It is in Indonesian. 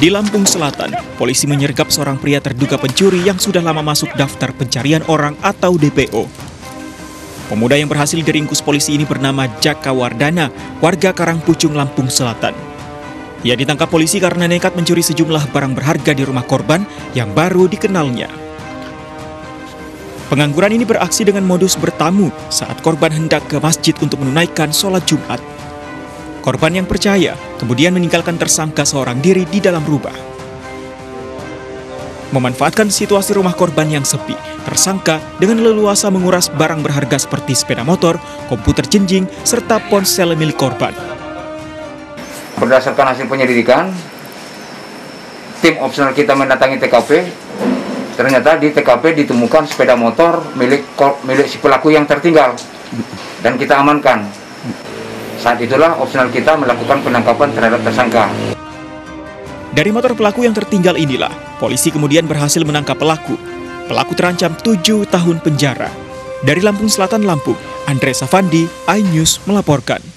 Di Lampung Selatan, polisi menyergap seorang pria terduga pencuri yang sudah lama masuk daftar pencarian orang atau DPO. Pemuda yang berhasil diringkus polisi ini bernama Jaka Wardana, warga Karangpucung, Lampung Selatan. Ia ditangkap polisi karena nekat mencuri sejumlah barang berharga di rumah korban yang baru dikenalnya. Pengangguran ini beraksi dengan modus bertamu saat korban hendak ke masjid untuk menunaikan sholat Jumat. Korban yang percaya kemudian meninggalkan tersangka seorang diri di dalam rubah. Memanfaatkan situasi rumah korban yang sepi, tersangka dengan leluasa menguras barang berharga seperti sepeda motor, komputer jenjing, serta ponsel milik korban. Berdasarkan hasil penyelidikan, tim opsional kita mendatangi TKP. Ternyata di TKP ditemukan sepeda motor milik milik si pelaku yang tertinggal dan kita amankan. Saat itulah opsional kita melakukan penangkapan terhadap tersangka. Dari motor pelaku yang tertinggal inilah, polisi kemudian berhasil menangkap pelaku. Pelaku terancam tujuh tahun penjara. Dari Lampung Selatan, Lampung, Andre Safandi, iNews melaporkan.